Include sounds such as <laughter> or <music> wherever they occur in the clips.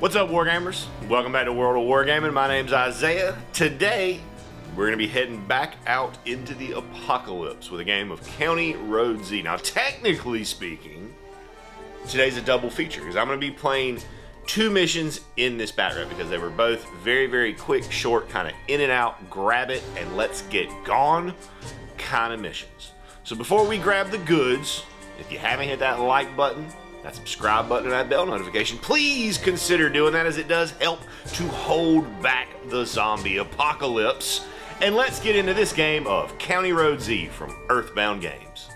What's up, Wargamers? Welcome back to World of Wargaming. My name's Isaiah. Today, we're going to be heading back out into the apocalypse with a game of County Road Z. Now, technically speaking, today's a double feature because I'm going to be playing two missions in this background because they were both very, very quick, short, kind of in and out, grab it and let's get gone kind of missions. So before we grab the goods, if you haven't hit that like button, that subscribe button and that bell notification, please consider doing that as it does help to hold back the zombie apocalypse. And let's get into this game of County Road Z from Earthbound Games.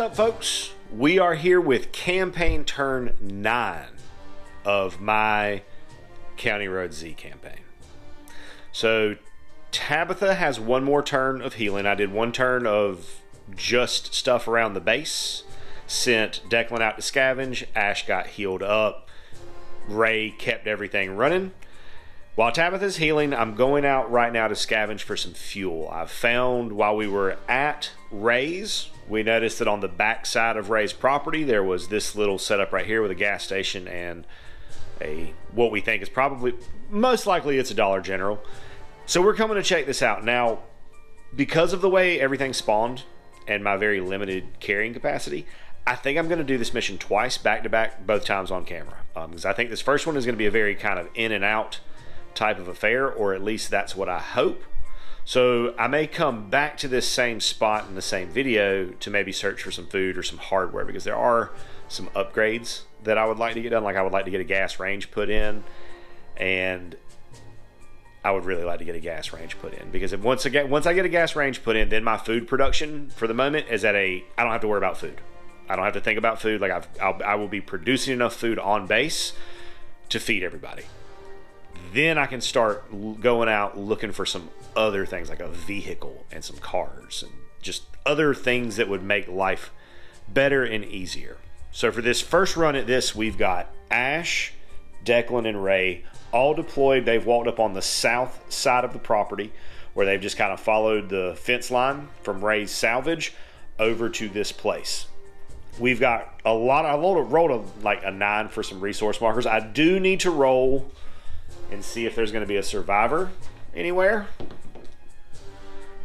Up, folks? We are here with campaign turn nine of my County Road Z campaign. So, Tabitha has one more turn of healing. I did one turn of just stuff around the base. Sent Declan out to scavenge. Ash got healed up. Ray kept everything running. While Tabitha's healing, I'm going out right now to scavenge for some fuel. I found while we were at Ray's, we noticed that on the back side of Ray's property, there was this little setup right here with a gas station and a what we think is probably most likely it's a Dollar General. So we're coming to check this out now. Because of the way everything spawned and my very limited carrying capacity, I think I'm going to do this mission twice, back to back, both times on camera. Because um, I think this first one is going to be a very kind of in and out type of affair, or at least that's what I hope. So I may come back to this same spot in the same video to maybe search for some food or some hardware because there are some upgrades that I would like to get done. Like I would like to get a gas range put in, and I would really like to get a gas range put in because if once get once I get a gas range put in, then my food production for the moment is at a I don't have to worry about food. I don't have to think about food. Like I've, I'll, I will be producing enough food on base to feed everybody then I can start going out looking for some other things like a vehicle and some cars and just other things that would make life better and easier. So for this first run at this, we've got Ash, Declan, and Ray all deployed. They've walked up on the south side of the property where they've just kind of followed the fence line from Ray's salvage over to this place. We've got a lot. I rolled a, rolled a, like a nine for some resource markers. I do need to roll and see if there's going to be a survivor anywhere.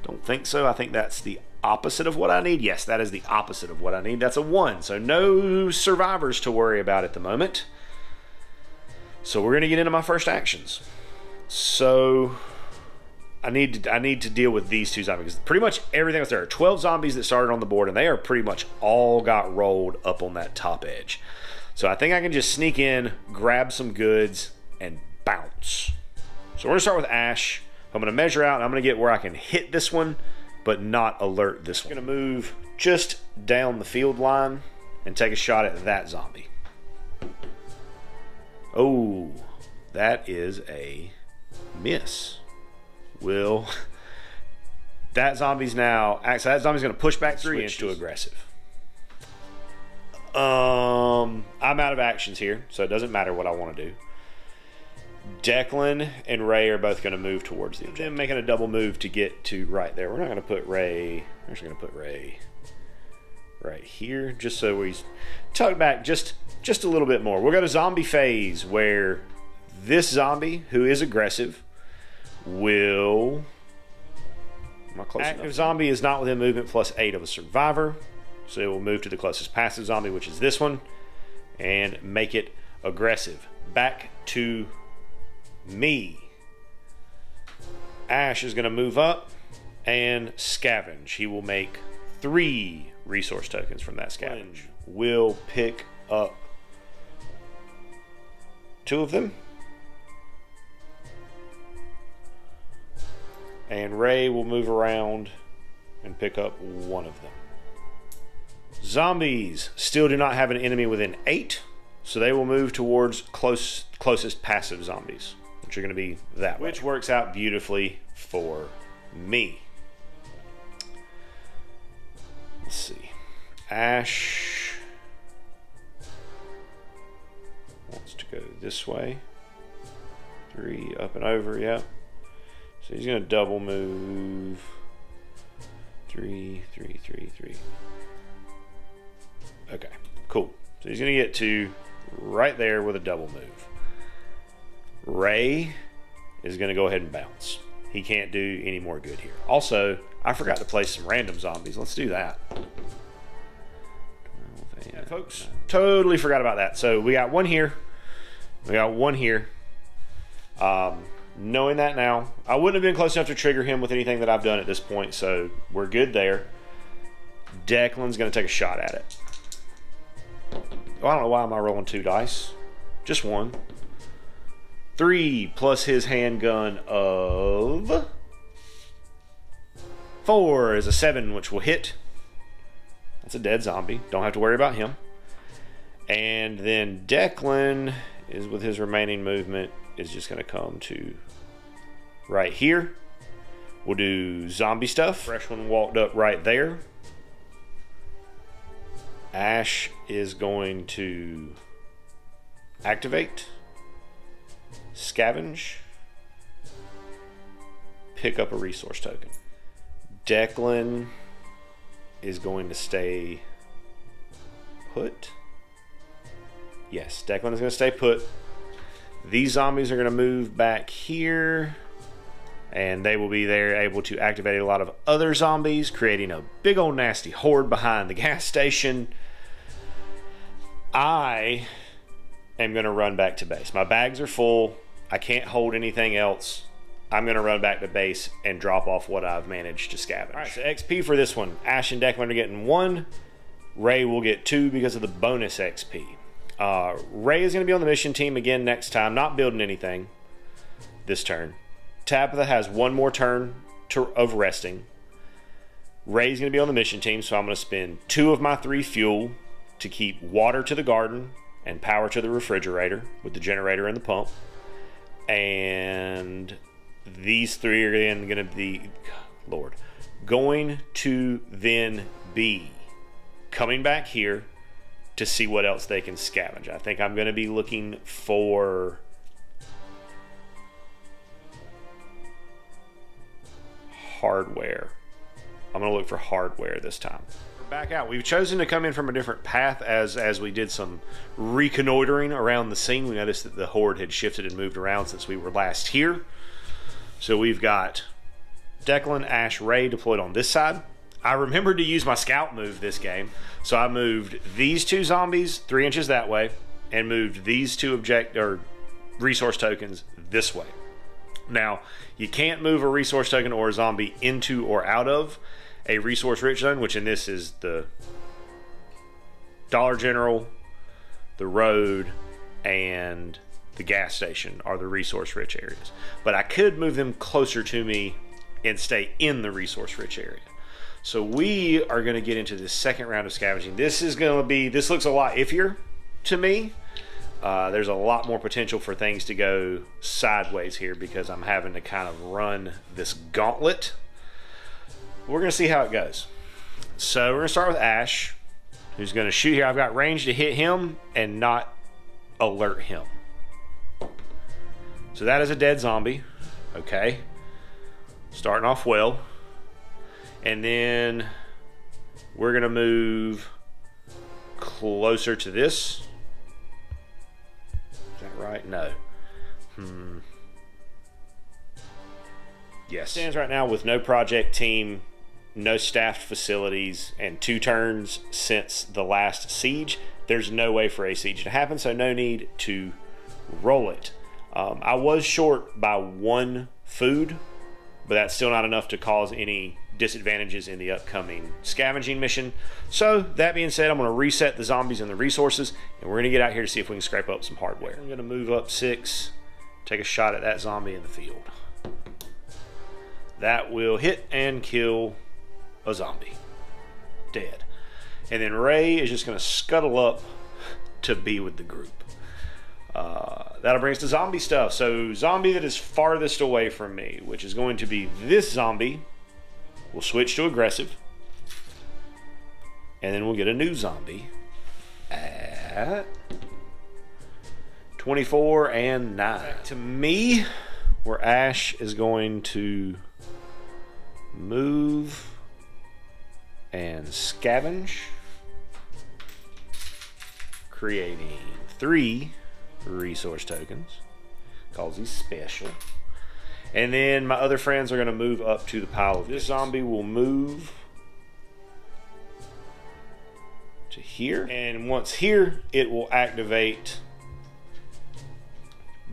Don't think so. I think that's the opposite of what I need. Yes, that is the opposite of what I need. That's a one. So no survivors to worry about at the moment. So we're going to get into my first actions. So I need to I need to deal with these two zombies. Pretty much everything else there are 12 zombies that started on the board and they are pretty much all got rolled up on that top edge. So I think I can just sneak in, grab some goods and bounce. So we're going to start with Ash. I'm going to measure out. I'm going to get where I can hit this one, but not alert this one. I'm going to move just down the field line and take a shot at that zombie. Oh, that is a miss. Will <laughs> that zombie's now actually that zombie's going to push back three inch to aggressive. Um, I'm out of actions here, so it doesn't matter what I want to do. Declan and Ray are both going to move towards the objective. making a double move to get to right there. We're not going to put Ray. We're just going to put Ray right here, just so we tug back just just a little bit more. We'll go to zombie phase where this zombie, who is aggressive, will. Active enough? zombie is not within movement plus eight of a survivor, so it will move to the closest passive zombie, which is this one, and make it aggressive. Back to me. Ash is going to move up and scavenge. He will make three resource tokens from that scavenge. Will pick up two of them. And Ray will move around and pick up one of them. Zombies still do not have an enemy within eight, so they will move towards close closest passive zombies. Which are going to be that way. Which works out beautifully for me. Let's see. Ash wants to go this way. Three up and over, yep. So he's going to double move. Three, three, three, three. Okay, cool. So he's going to get to right there with a double move. Ray is going to go ahead and bounce. He can't do any more good here. Also, I forgot to play some random zombies. Let's do that. Yeah, folks, totally forgot about that. So we got one here. We got one here. Um, knowing that now, I wouldn't have been close enough to trigger him with anything that I've done at this point, so we're good there. Declan's going to take a shot at it. Well, I don't know why am I rolling two dice. Just one. Three plus his handgun of four is a seven, which will hit. That's a dead zombie. Don't have to worry about him. And then Declan is with his remaining movement is just going to come to right here. We'll do zombie stuff. Fresh one walked up right there. Ash is going to activate, scavenge, pick up a resource token. Declan is going to stay put. Yes, Declan is going to stay put. These zombies are going to move back here. And they will be there able to activate a lot of other zombies, creating a big old nasty horde behind the gas station. I am going to run back to base. My bags are full. I can't hold anything else. I'm going to run back to base and drop off what I've managed to scavenge. All right, so XP for this one. Ash and Declan are getting one. Ray will get two because of the bonus XP. Uh, Ray is going to be on the mission team again next time, not building anything this turn. Tabitha has one more turn to, of resting. Ray's going to be on the mission team, so I'm going to spend two of my three fuel to keep water to the garden and power to the refrigerator with the generator and the pump. And these three are then going to be, Lord, going to then be coming back here to see what else they can scavenge. I think I'm going to be looking for hardware. I'm going to look for hardware this time. Back out. We've chosen to come in from a different path as as we did some reconnoitering around the scene. We noticed that the horde had shifted and moved around since we were last here. So we've got Declan, Ash, Ray deployed on this side. I remembered to use my scout move this game, so I moved these two zombies three inches that way, and moved these two object or resource tokens this way. Now, you can't move a resource token or a zombie into or out of a resource rich zone, which in this is the Dollar General, the road, and the gas station are the resource rich areas. But I could move them closer to me and stay in the resource rich area. So we are going to get into the second round of scavenging. This is going to be, this looks a lot iffier to me. Uh, there's a lot more potential for things to go sideways here because I'm having to kind of run this gauntlet. We're going to see how it goes. So we're going to start with Ash, who's going to shoot here. I've got range to hit him and not alert him. So that is a dead zombie. Okay. Starting off well. And then we're going to move closer to this. Is that right? No. Hmm. Yes. Stands right now with no project team, no staffed facilities, and two turns since the last siege. There's no way for a siege to happen, so no need to roll it. Um, I was short by one food, but that's still not enough to cause any disadvantages in the upcoming scavenging mission. So, that being said, I'm going to reset the zombies and the resources, and we're going to get out here to see if we can scrape up some hardware. I'm going to move up six, take a shot at that zombie in the field. That will hit and kill a zombie. Dead. And then Ray is just going to scuttle up to be with the group. Uh, that'll bring us to zombie stuff. So, zombie that is farthest away from me, which is going to be this zombie, will switch to aggressive. And then we'll get a new zombie at 24 and 9. To me, where Ash is going to move and scavenge, creating three resource tokens. Calls these special. And then my other friends are going to move up to the pile of this zombie will move to here. And once here, it will activate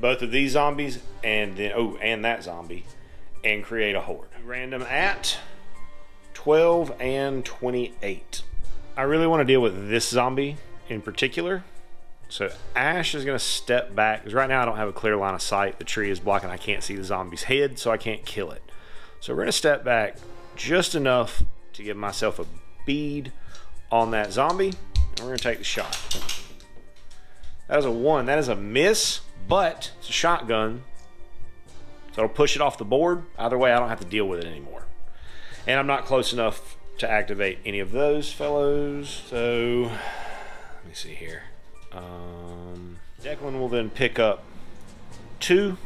both of these zombies and then, oh, and that zombie and create a horde. Random at 12 and 28. I really want to deal with this zombie in particular. So Ash is going to step back because right now I don't have a clear line of sight. The tree is blocking. I can't see the zombie's head, so I can't kill it. So we're going to step back just enough to give myself a bead on that zombie, and we're going to take the shot. That is a one. That is a miss, but it's a shotgun, so it'll push it off the board. Either way, I don't have to deal with it anymore. And I'm not close enough to activate any of those fellows. So, let me see here. Um, Declan will then pick up two.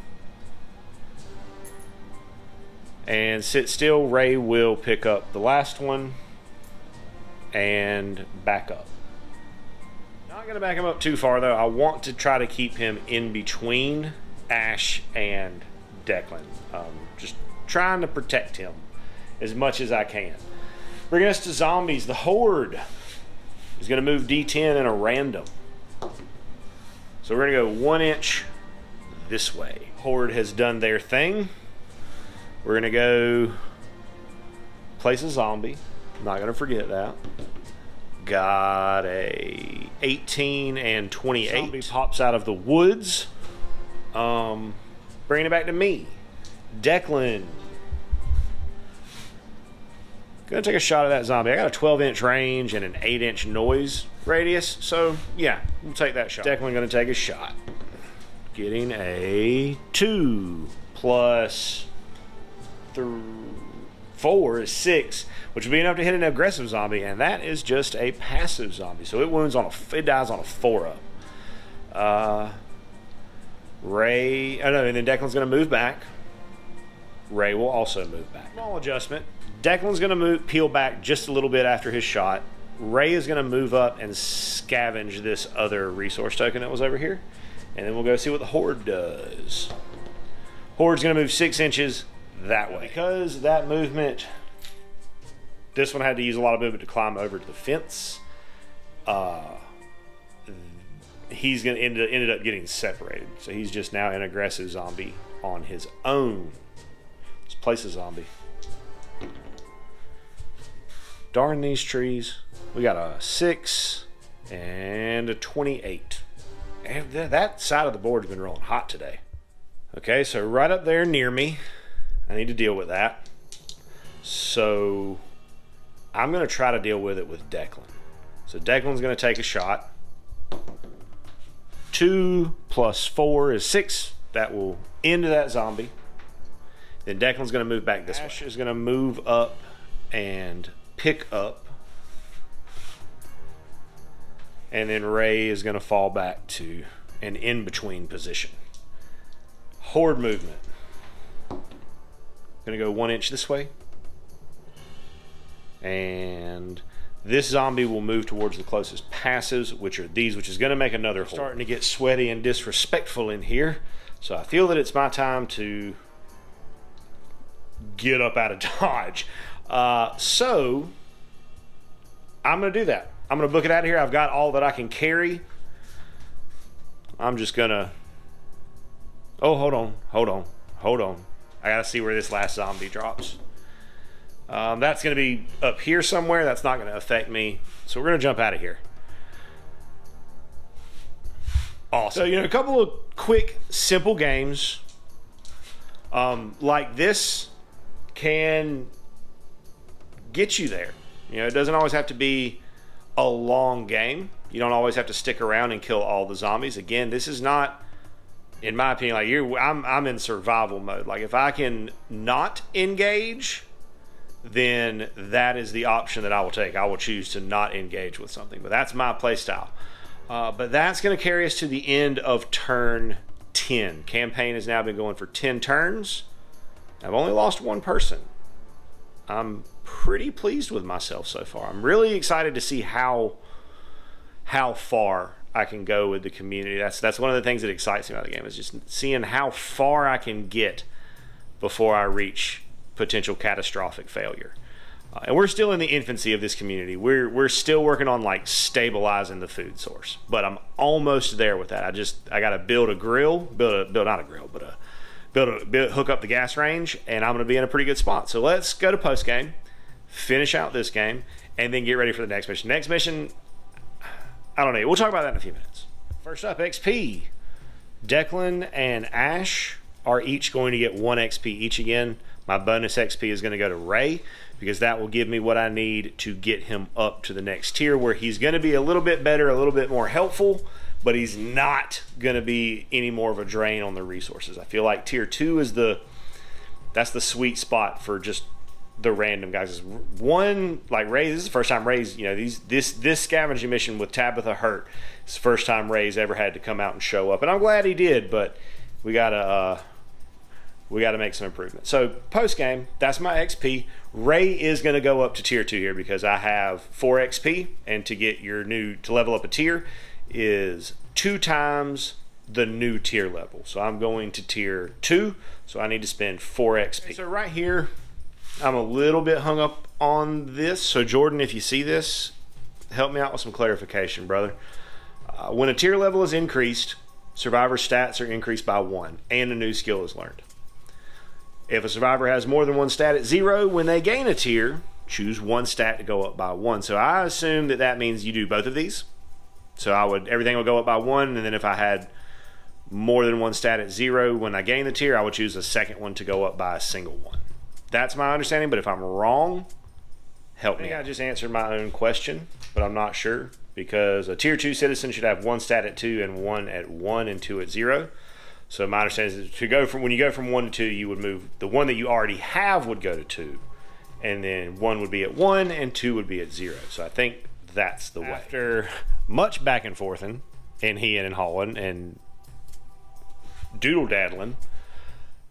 And sit still. Ray will pick up the last one and back up. Not going to back him up too far, though. I want to try to keep him in between Ash and Declan. Um, just trying to protect him as much as I can. Bringing us to zombies. The Horde is going to move D10 in a random. So we're going to go one inch this way. Horde has done their thing. We're going to go place a zombie. Not going to forget that. Got a 18 and 28. Zombie pops out of the woods. Um, bringing it back to me. Declan. Gonna take a shot at that zombie. I got a 12 inch range and an 8 inch noise radius. So, yeah, we'll take that shot. Definitely going to take a shot. Getting a 2 plus th- 4 is 6, which would be enough to hit an aggressive zombie, and that is just a passive zombie. So it wounds on a, it dies on a 4 up. Uh, Ray, oh no, and then Declan's going to move back. Ray will also move back. Small adjustment. Declan's going to move, peel back just a little bit after his shot. Ray is going to move up and scavenge this other resource token that was over here. And then we'll go see what the Horde does. Horde's going to move six inches that way. Because that movement, this one had to use a lot of movement to climb over to the fence. Uh, he's going to end ended up getting separated. So he's just now an aggressive zombie on his own. Let's place a zombie. Darn these trees. We got a 6 and a 28. And th that side of the board has been rolling hot today. Okay, so right up there near me, I need to deal with that. So I'm going to try to deal with it with Declan. So Declan's going to take a shot. 2 plus 4 is 6. That will end that zombie. Then Declan's going to move back this Ash way. is going to move up and pick up and then Ray is going to fall back to an in between position. Horde movement. Going to go one inch this way. And this zombie will move towards the closest passives, which are these, which is going to make another horde. Starting to get sweaty and disrespectful in here. So I feel that it's my time to get up out of <laughs> Dodge. Uh, so I'm going to do that. I'm going to book it out of here. I've got all that I can carry. I'm just going to. Oh, hold on. Hold on. Hold on. I got to see where this last zombie drops. Um, that's going to be up here somewhere. That's not going to affect me. So we're going to jump out of here. Awesome. So, you know, a couple of quick, simple games um, like this can get you there. You know, it doesn't always have to be a long game. You don't always have to stick around and kill all the zombies. Again, this is not in my opinion, like you, I'm I'm in survival mode. Like if I can not engage, then that is the option that I will take. I will choose to not engage with something, but that's my play style. Uh, but that's going to carry us to the end of turn 10. Campaign has now been going for 10 turns. I've only lost one person. I'm pretty pleased with myself so far. I'm really excited to see how how far I can go with the community. That's that's one of the things that excites me about the game is just seeing how far I can get before I reach potential catastrophic failure. Uh, and we're still in the infancy of this community. We're we're still working on like stabilizing the food source, but I'm almost there with that. I just I got to build a grill, build a build not a grill, but a build build, hook up the gas range, and I'm going to be in a pretty good spot. So let's go to post game, finish out this game, and then get ready for the next mission. Next mission, I don't know. We'll talk about that in a few minutes. First up, XP. Declan and Ash are each going to get one XP each again. My bonus XP is going to go to Ray because that will give me what I need to get him up to the next tier where he's going to be a little bit better, a little bit more helpful, but he's not going to be any more of a drain on the resources. I feel like tier 2 is the that's the sweet spot for just the random guys. One like Ray, this is the first time Ray's, you know, these this this scavenging mission with Tabitha Hurt. It's the first time Ray's ever had to come out and show up. And I'm glad he did, but we gotta uh we got to make some improvements. So post game, that's my XP. Ray is going to go up to tier two here because I have four XP, and to get your new to level up a tier is two times the new tier level. So I'm going to tier two, so I need to spend four XP. Okay, so right here, I'm a little bit hung up on this. So Jordan, if you see this, help me out with some clarification, brother. Uh, when a tier level is increased, survivor stats are increased by one, and a new skill is learned. If a survivor has more than one stat at zero, when they gain a tier, choose one stat to go up by one. So I assume that that means you do both of these. So I would everything will go up by one, and then if I had more than one stat at zero when I gain the tier, I would choose a second one to go up by a single one. That's my understanding. But if I'm wrong, help me. I, I just answered my own question, but I'm not sure because a tier two citizen should have one stat at two and one at one and two at zero. So my understanding is to go from when you go from one to two, you would move the one that you already have would go to two, and then one would be at one and two would be at zero. So I think that's the way. After much back and forthing, and he and Holland and doodle daddling,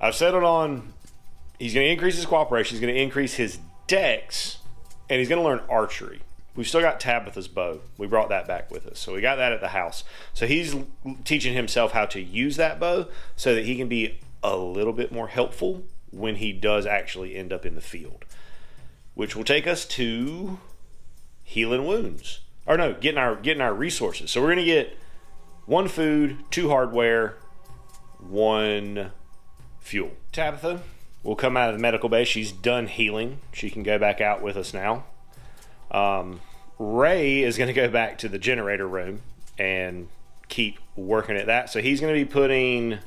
I've settled on he's going to increase his cooperation. He's going to increase his dex, and he's going to learn archery. We've still got Tabitha's bow. We brought that back with us. So we got that at the house. So he's teaching himself how to use that bow so that he can be a little bit more helpful when he does actually end up in the field. Which will take us to healing wounds. Or no, getting our getting our resources. So we're gonna get one food, two hardware, one fuel. Tabitha will come out of the medical bay. She's done healing. She can go back out with us now. Um, Ray is going to go back to the generator room and keep working at that. So he's going to be putting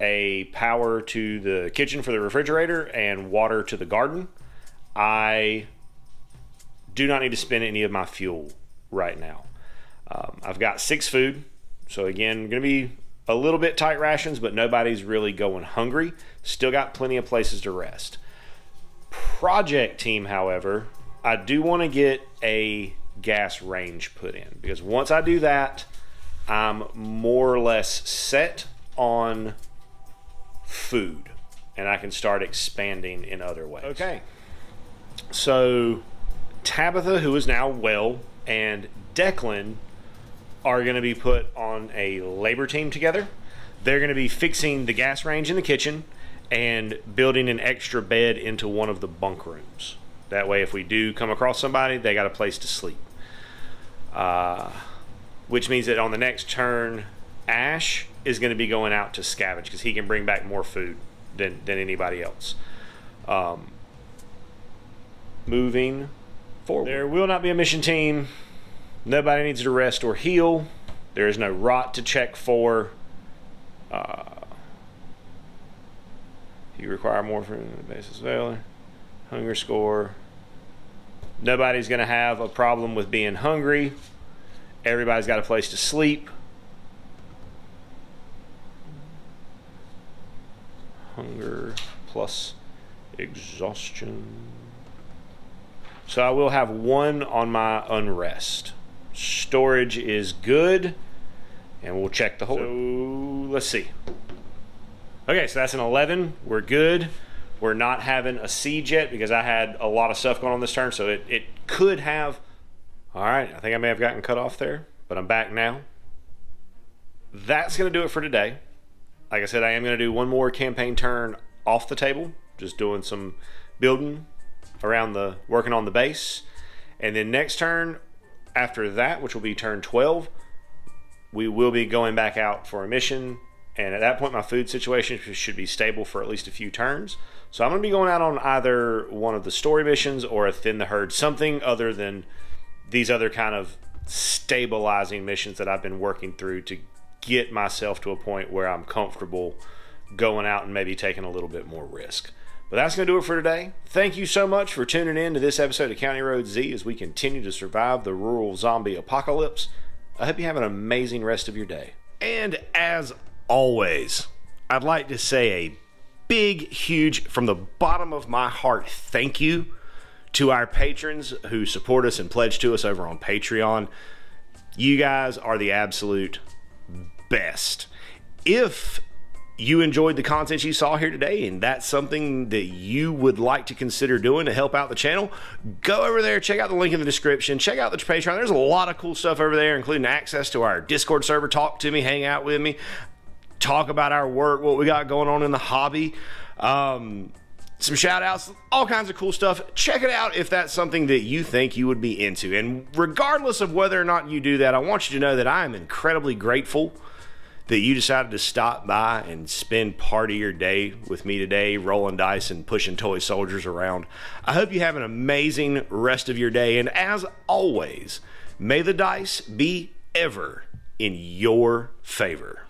a power to the kitchen for the refrigerator and water to the garden. I do not need to spend any of my fuel right now. Um, I've got six food. So again, going to be a little bit tight rations, but nobody's really going hungry. Still got plenty of places to rest. Project team, however, I do want to get a gas range put in because once I do that, I'm more or less set on food and I can start expanding in other ways. Okay. So Tabitha, who is now well, and Declan are going to be put on a labor team together. They're going to be fixing the gas range in the kitchen and building an extra bed into one of the bunk rooms. That way, if we do come across somebody, they got a place to sleep. Uh, which means that on the next turn, Ash is going to be going out to scavenge because he can bring back more food than, than anybody else. Um, moving forward. There will not be a mission team. Nobody needs to rest or heal. There is no rot to check for. Uh, you require more from the basis value hunger score. Nobody's going to have a problem with being hungry. Everybody's got a place to sleep. hunger plus exhaustion. So I will have one on my unrest. Storage is good, and we'll check the whole. So let's see. Okay, so that's an 11. We're good. We're not having a siege yet because I had a lot of stuff going on this turn, so it, it could have. All right, I think I may have gotten cut off there, but I'm back now. That's going to do it for today. Like I said, I am going to do one more campaign turn off the table, just doing some building around the working on the base. And then next turn, after that, which will be turn 12, we will be going back out for a mission. And at that point, my food situation should be stable for at least a few turns. So I'm going to be going out on either one of the story missions or a thin the herd, something other than these other kind of stabilizing missions that I've been working through to get myself to a point where I'm comfortable going out and maybe taking a little bit more risk. But that's going to do it for today. Thank you so much for tuning in to this episode of County Road Z as we continue to survive the rural zombie apocalypse. I hope you have an amazing rest of your day. And as always, I'd like to say a big, huge, from the bottom of my heart, thank you to our patrons who support us and pledge to us over on Patreon. You guys are the absolute best. If you enjoyed the content you saw here today and that's something that you would like to consider doing to help out the channel, go over there, check out the link in the description, check out the Patreon. There's a lot of cool stuff over there, including access to our Discord server, talk to me, hang out with me, talk about our work, what we got going on in the hobby. Um, some shout outs, all kinds of cool stuff. Check it out if that's something that you think you would be into. And regardless of whether or not you do that, I want you to know that I am incredibly grateful that you decided to stop by and spend part of your day with me today, rolling dice and pushing toy soldiers around. I hope you have an amazing rest of your day. And as always, may the dice be ever in your favor.